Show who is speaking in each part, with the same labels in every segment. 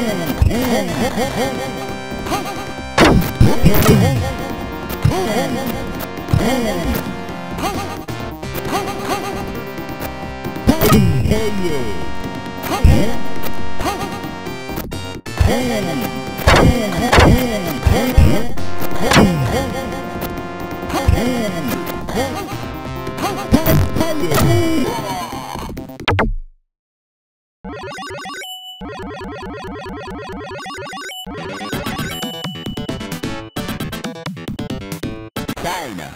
Speaker 1: you Diner.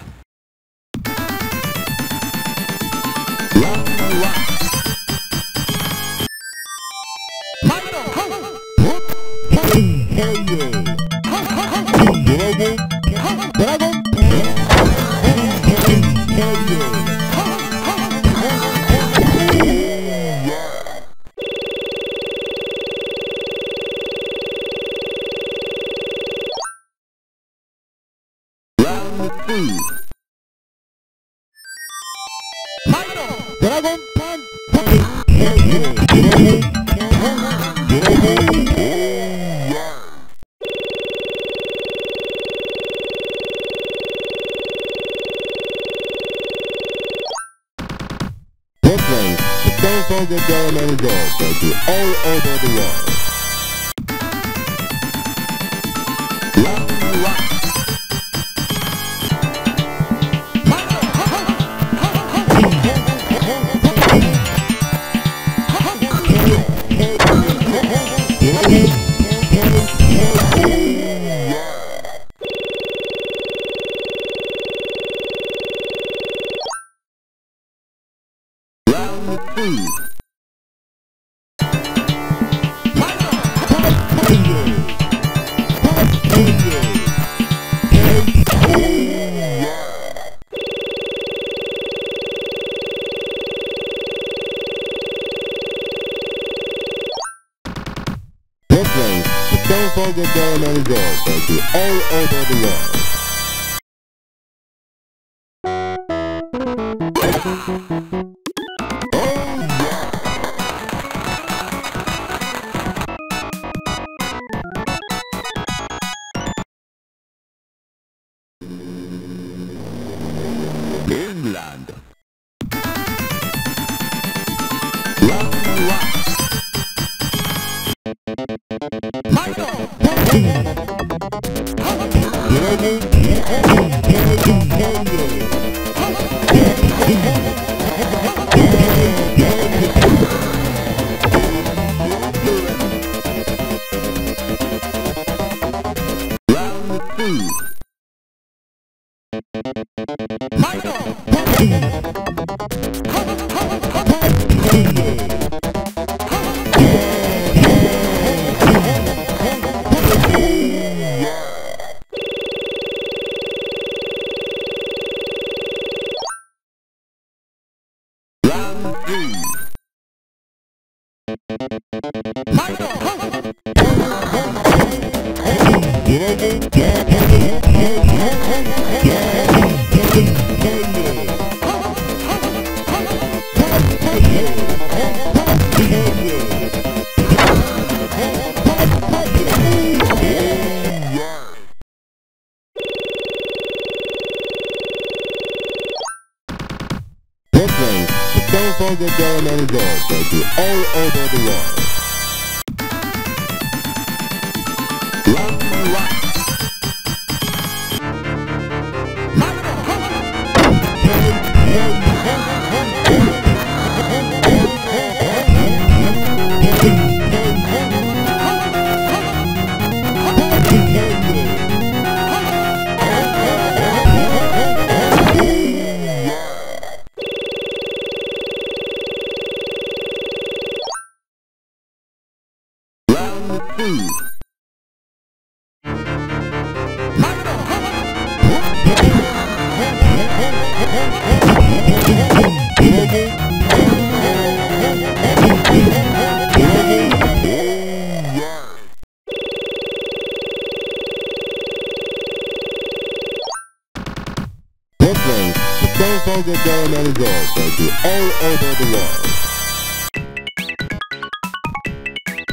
Speaker 2: Don't forget the American to all over the world. the wall.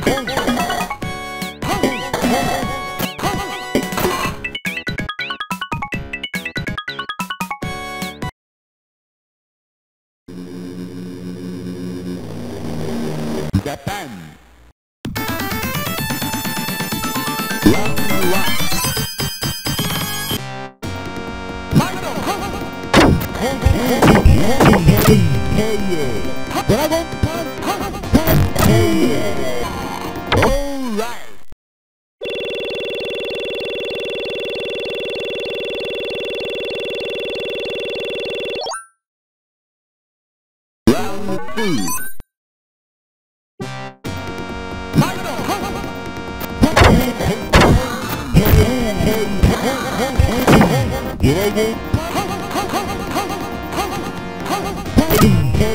Speaker 2: Oh,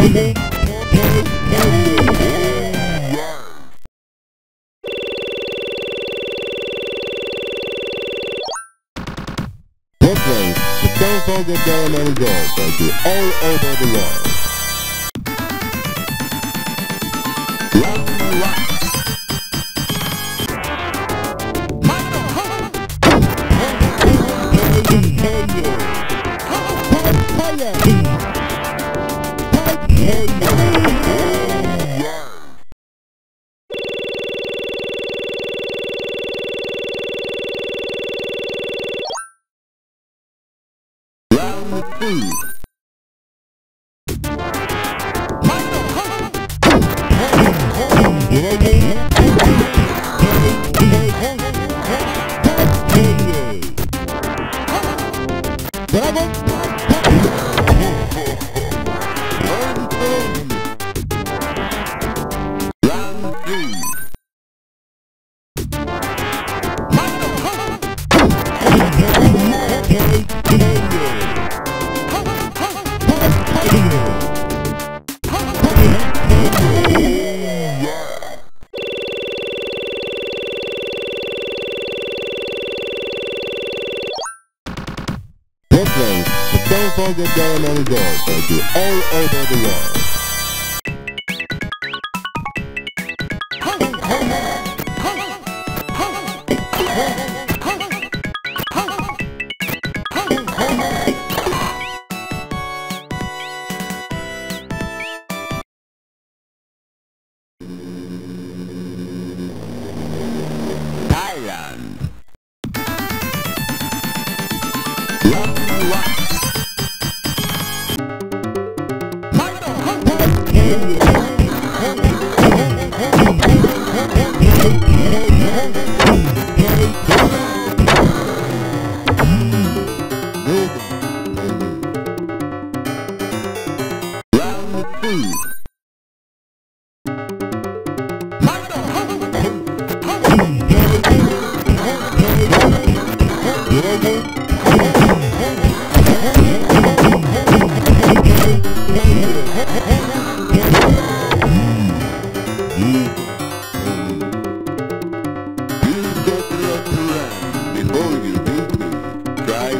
Speaker 2: Good thing, the Bell Fogel Bell Metal Girls are all over the world.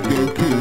Speaker 2: Música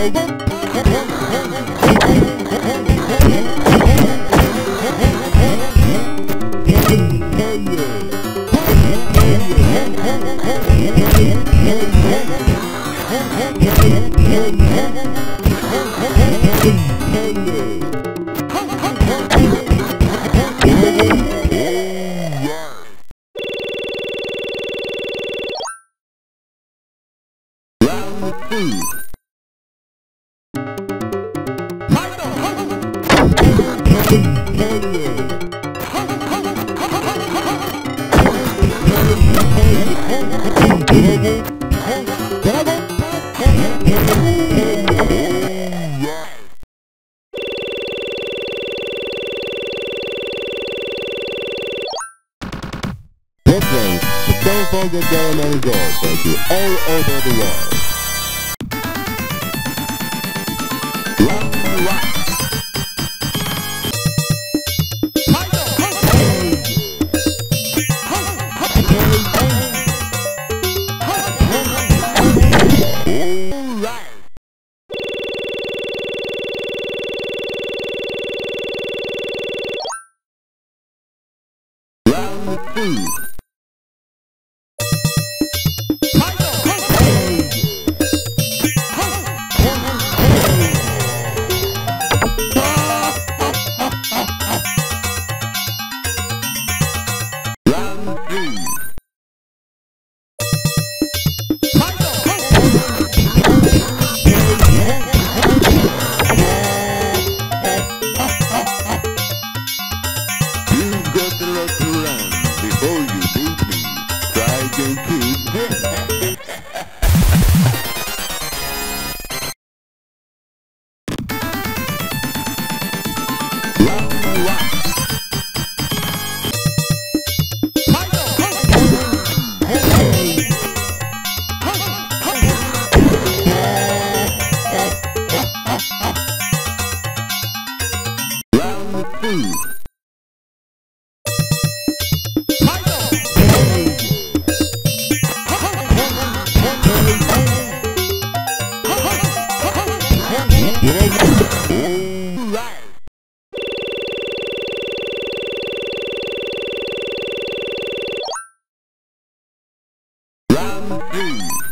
Speaker 2: Hey. airplanes, the telephone that down on the Thank you all over the world. Hey.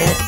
Speaker 2: Oh.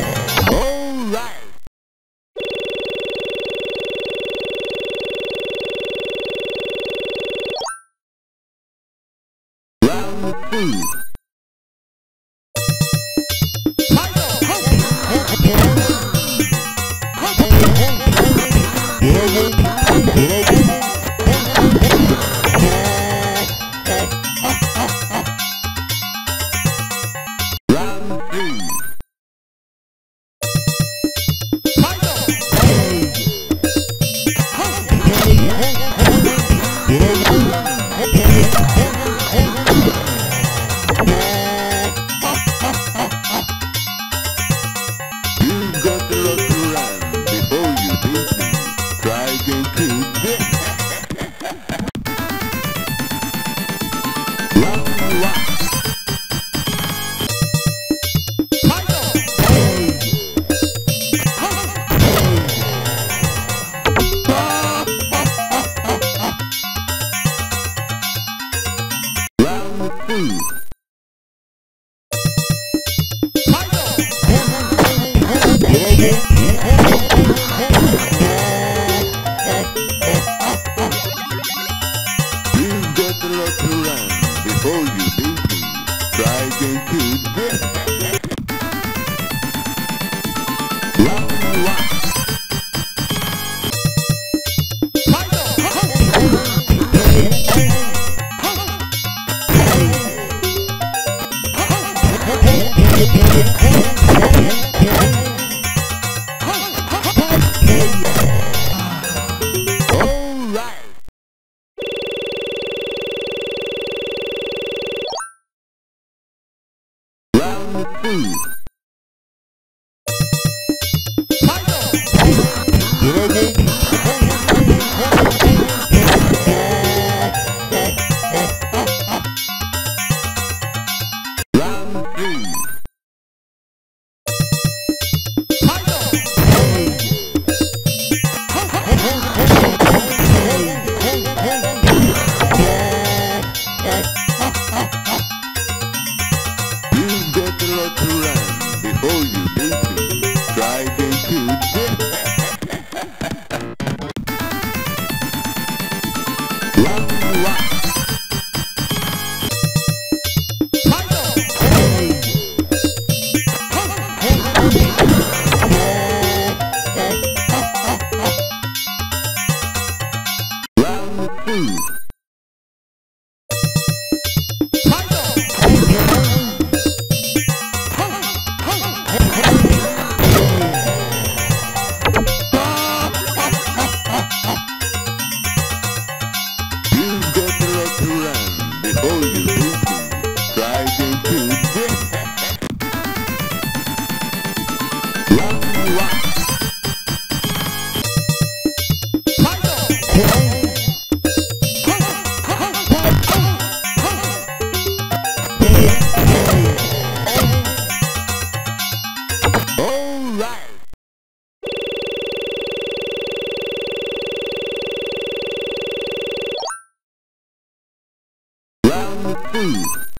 Speaker 2: Two.